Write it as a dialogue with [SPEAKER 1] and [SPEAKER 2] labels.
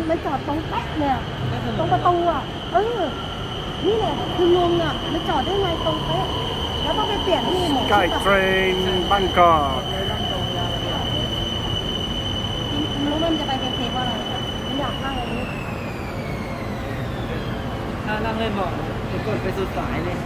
[SPEAKER 1] มันมัจอดตรงแป๊ะเนี่ยตรงประตูอะเออนี่แหละคืองงอะมาจอดได้ไงตรงเป๊ะแล้วต้องไปเปลี่ยนที่หมอ
[SPEAKER 2] Sky Train Bangkok
[SPEAKER 1] มัรู้ไหมันจะไปเป็นเทปว่าอะไรมันอยากนั่งอันนี้
[SPEAKER 3] ถ้านั่งเล่นบอกจะกดไปสุดสายเลย